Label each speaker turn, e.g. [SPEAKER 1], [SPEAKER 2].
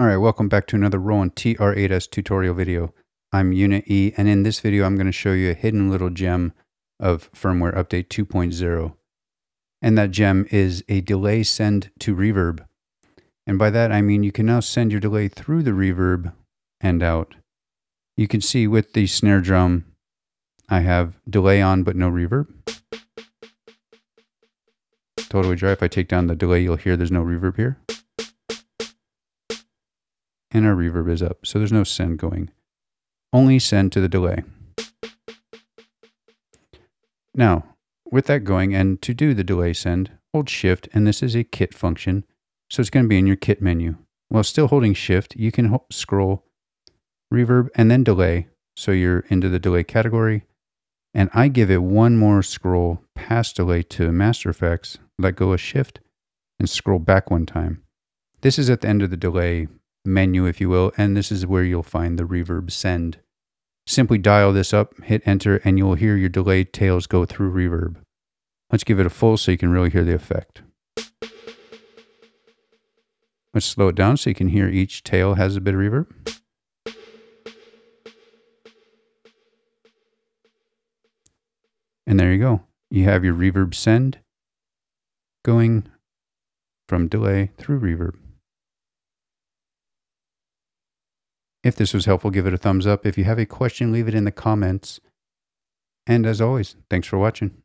[SPEAKER 1] All right, welcome back to another Roland TR8S tutorial video. I'm Unit E, and in this video I'm going to show you a hidden little gem of firmware update 2.0. And that gem is a delay send to reverb. And by that I mean you can now send your delay through the reverb and out. You can see with the snare drum, I have delay on but no reverb. Totally dry. If I take down the delay, you'll hear there's no reverb here and our reverb is up. So there's no send going. Only send to the delay. Now, with that going, and to do the delay send, hold shift, and this is a kit function. So it's going to be in your kit menu. While still holding shift, you can scroll reverb and then delay. So you're into the delay category. And I give it one more scroll past delay to master effects, let go of shift, and scroll back one time. This is at the end of the delay menu, if you will, and this is where you'll find the reverb send. Simply dial this up, hit enter, and you'll hear your delayed tails go through reverb. Let's give it a full so you can really hear the effect. Let's slow it down so you can hear each tail has a bit of reverb. And there you go. You have your reverb send going from delay through reverb. If this was helpful, give it a thumbs up. If you have a question, leave it in the comments. And as always, thanks for watching.